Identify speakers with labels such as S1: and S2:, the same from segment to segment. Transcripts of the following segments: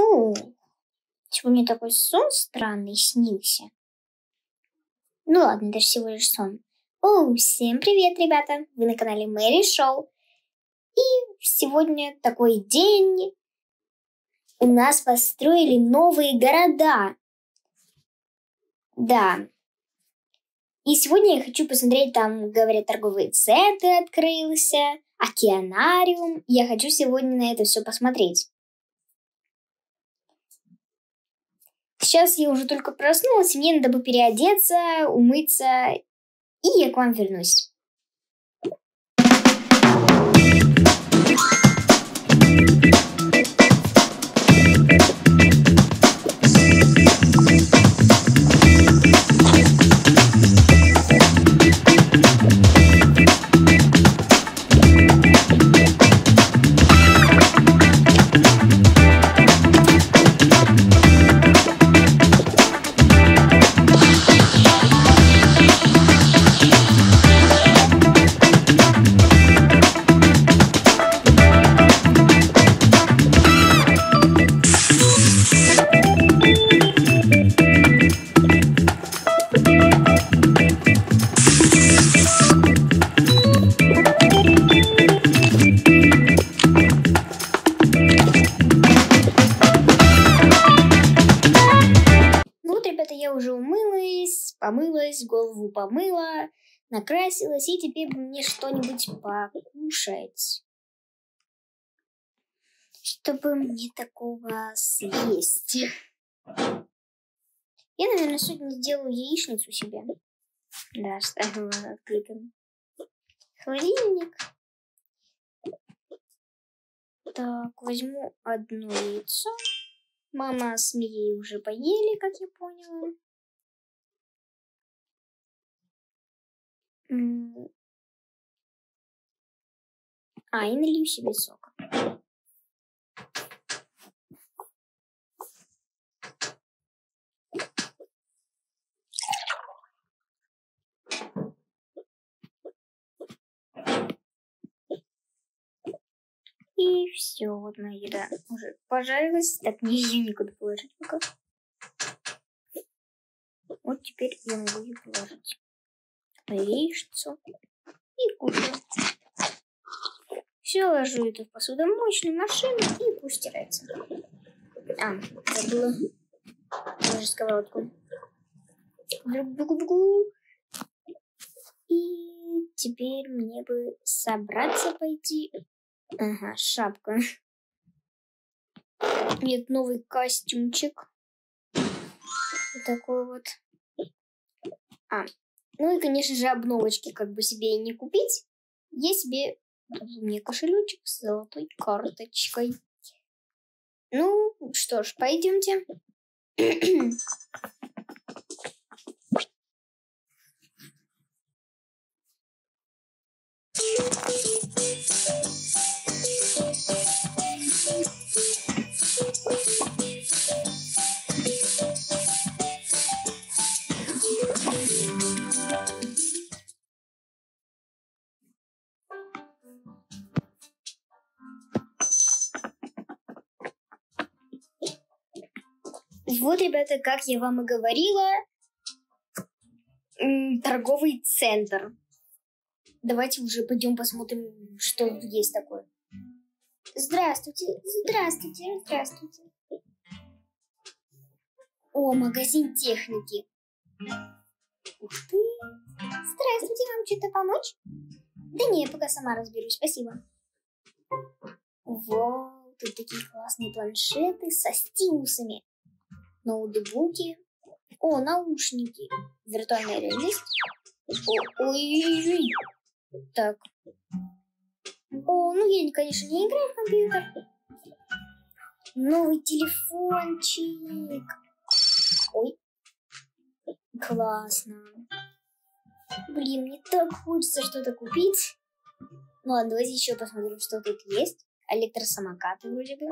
S1: Фу, сегодня такой сон странный снился. Ну ладно, даже всего лишь сон. О, всем привет, ребята! Вы на канале Мэри Шоу. И сегодня такой день. У нас построили новые города. Да. И сегодня я хочу посмотреть, там, говорят, торговый центр открылся, океанариум. Я хочу сегодня на это все посмотреть. Сейчас я уже только проснулась, мне надо бы переодеться, умыться, и я к вам вернусь. Помылась, голову помыла, накрасилась, и теперь мне что-нибудь покушать. Чтобы мне такого съесть. Я, наверное, сегодня сделаю яичницу себе. Да, ставила открытым. Холодильник. Так, возьму одно яйцо. Мама с Мией уже поели, как я поняла. А, и налью себе сока. И все, вот моя еда уже пожарилась. Так, мне ее никуда положить пока. Вот теперь я могу ее положить. Яичницу и кушаю. Все ложу это в посудомоечную машину и пусть стирается. А, забыла. Даже сковородку. И теперь мне бы собраться пойти Ага, шапка. Нет, новый костюмчик. Такой вот. А, ну и, конечно же, обновочки как бы себе и не купить. Я себе... Мне кошелечек с золотой карточкой. Ну, что ж, пойдемте. Вот, ребята, как я вам и говорила, торговый центр. Давайте уже пойдем посмотрим, что есть такое. Здравствуйте, здравствуйте, здравствуйте. О, магазин техники. Ух ты. Здравствуйте, вам что-то помочь? Да не, я пока сама разберусь, спасибо. Вот, тут такие классные планшеты со стилусами ноутбуки. О, наушники. Виртуальная реальность. Ой-ой-ой. Так. О, ну я, конечно, не играю в компьютер. Новый телефончик. Ой. Классно. Блин, мне так хочется что-то купить. Ну ладно, давайте еще посмотрим, что тут есть. Электросамокаты вроде бы.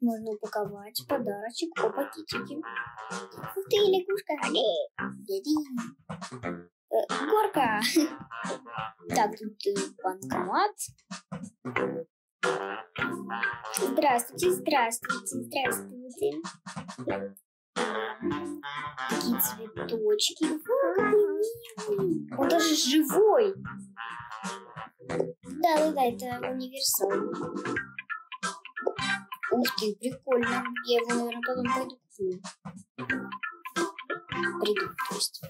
S1: Можно упаковать подарочек по пакетике. Ух ты, лягушка, бери. Э, горка. Так, тут э, банкомат. Здравствуйте, здравствуйте, здравствуйте. Такие цветочки. О. Он даже живой. Да-да-да, это универсал. Ух ты, прикольно. Я его, наверное, потом пойду куплю. Приду, то есть.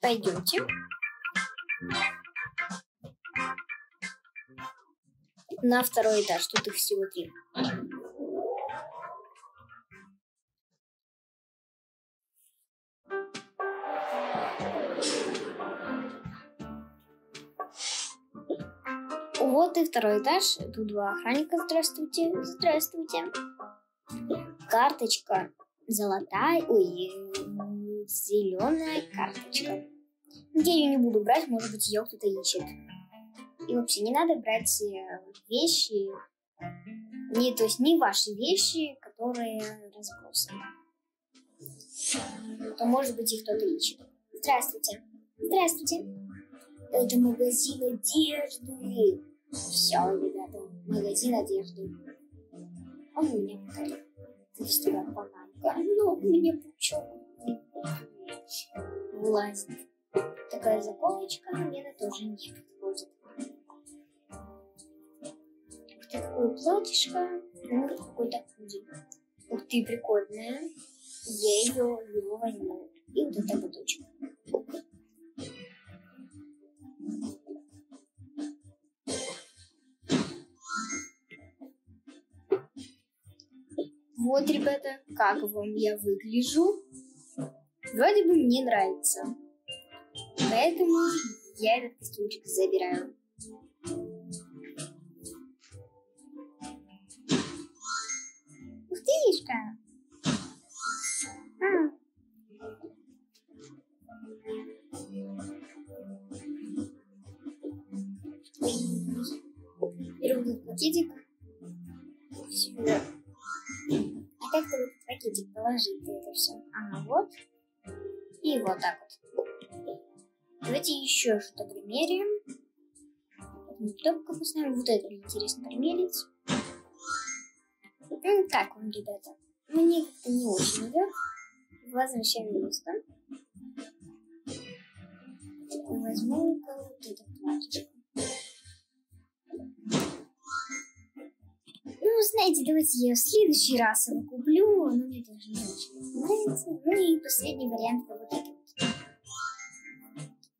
S1: Пойдемте. На второй этаж. Тут их всего три. Вот и второй этаж. Тут два охранника. Здравствуйте. Здравствуйте. Карточка золотая. Ой, зеленая карточка. Я ее не буду брать, может быть, ее кто-то ищет. И вообще не надо брать э, вещи, не, то есть не ваши вещи, которые разбросаны. То может быть их кто-то ищет. Здравствуйте. Здравствуйте. Это магазин одежды. Все, ребята, магазин одежды. Он меня подарил. Фестиваль бананка. Но у меня пучок власть. Такая заколочка меня тоже не подходит. Ух ты, какое платьишко. Ну, какой-то худи. Ух ты, прикольная. Я ее, его возьму. И вот это буточек. Вот, ребята, как вам я выгляжу. Вроде бы мне нравится. Поэтому я этот костюмчик забираю. Ух ты! А. Беру этот пакетик. Сюда. А как ты в этот пакетик положить это все? Ага, вот. И вот так вот. Давайте еще что-то примерим. Только поставим вот это интересно примерить. Ну, как вам, ребята? Мне как-то не очень идет. Возвращаем место. Возьму вот это платье. Знаете, давайте я в следующий раз его куплю, но мне тоже не очень нравится. Ну и последний вариант вот этот.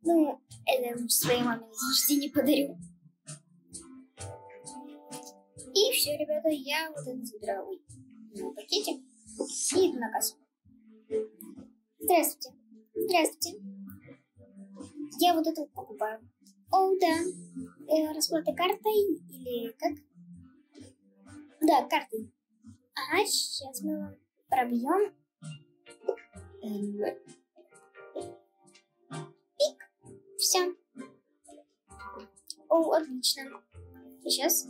S1: Ну, это своей маме на день рождения подарю. И все, ребята, я вот это забираю Ой, на пакетик и иду на кассу. Здравствуйте. Здравствуйте. Я вот это покупаю. О, да. Э, расплата картой или как? Да, картой. Ага, сейчас мы пробьем. Пик. Все. О, отлично. Сейчас.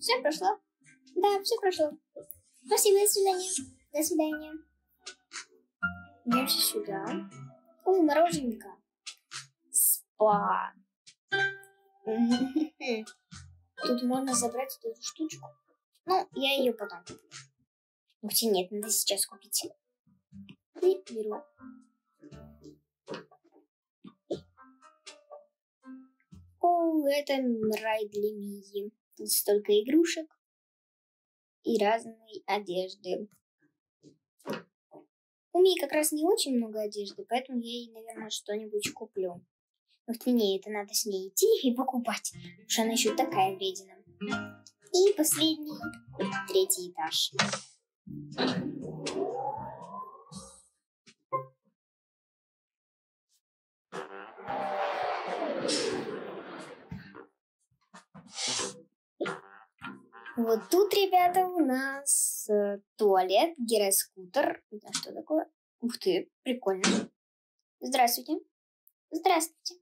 S1: Все прошло. Да, все прошло. Спасибо, до свидания. До свидания. Идемся сюда. О, мороженка. Спа. Тут можно забрать эту штучку. Ну, я ее потом куплю. Ты, нет, надо сейчас купить. И беру. О, это рай для Мии. Тут столько игрушек и разной одежды. У Мии как раз не очень много одежды, поэтому я ей, наверное, что-нибудь куплю. Вот мне это надо с ней идти и покупать, потому что она еще такая вредина. И последний, третий этаж. Вот тут, ребята, у нас э, туалет, гироскутер. Это что такое? Ух ты, прикольно. Здравствуйте. Здравствуйте.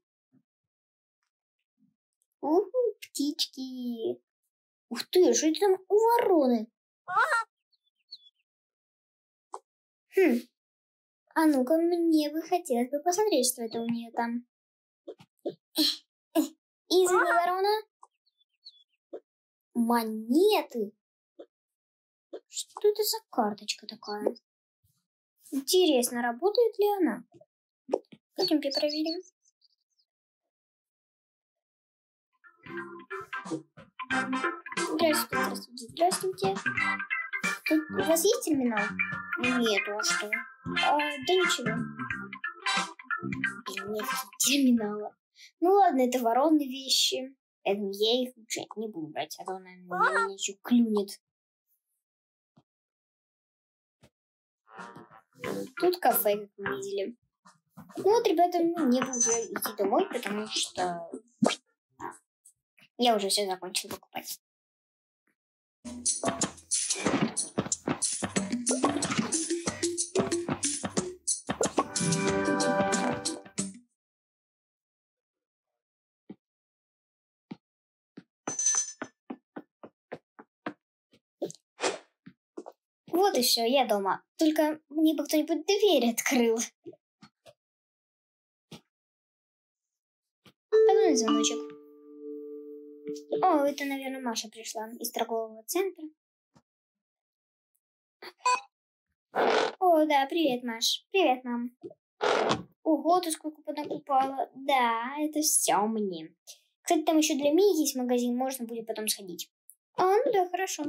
S1: Уху, птички. Ух ты, что это там у вороны? Хм. А ну-ка, мне бы хотелось бы посмотреть, что это у нее там. Извини, ворона. Монеты. Что это за карточка такая? Интересно, работает ли она? Пойдемте проверим. Здравствуйте, здравствуйте, здравствуйте. Тут у вас есть терминал? Нет, а что? А, да ничего. Нет терминала. Ну ладно, это воронные вещи. Поэтому я их лучше не буду брать, а то она меня еще клюнет. Тут кафе, как мы видели. Ну вот, ребята, мне бы уже идти домой, потому что я уже все закончил покупать. Вот и все, я дома. Только мне бы кто-нибудь дверь открыл. Подумай звоночек. О, это, наверное, Маша пришла из торгового центра. О, да, привет, Маш. Привет, мам. Ого, ты сколько понакупала. Да, это все мне. Кстати, там еще для Мии есть магазин, можно будет потом сходить. А, ну да, хорошо.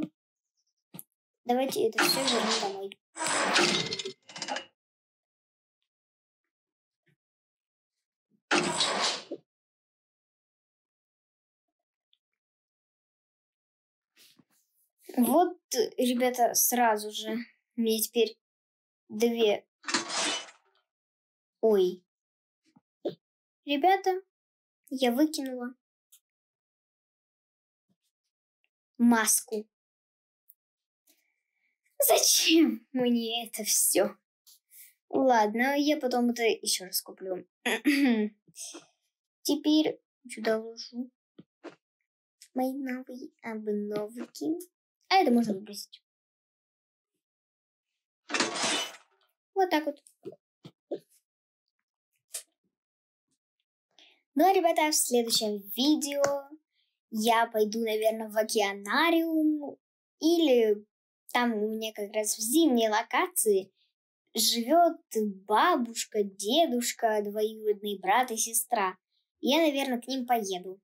S1: Давайте это все вернем домой. Вот, ребята, сразу же мне теперь две... Ой. Ребята, я выкинула маску. Зачем мне это все? Ладно, я потом это еще раз куплю. Теперь сюда ложу мои новые обновки. А это можно выбросить. Вот так вот. Ну, ребята, в следующем видео я пойду, наверное, в океанариум или там у меня как раз в зимней локации живет бабушка, дедушка, двоюродный брат и сестра. Я, наверное, к ним поеду.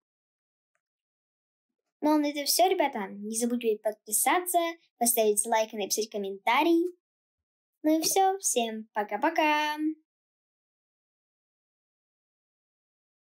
S1: Ну, а на это все, ребята. Не забудьте подписаться, поставить лайк и написать комментарий. Ну и все. Всем пока-пока.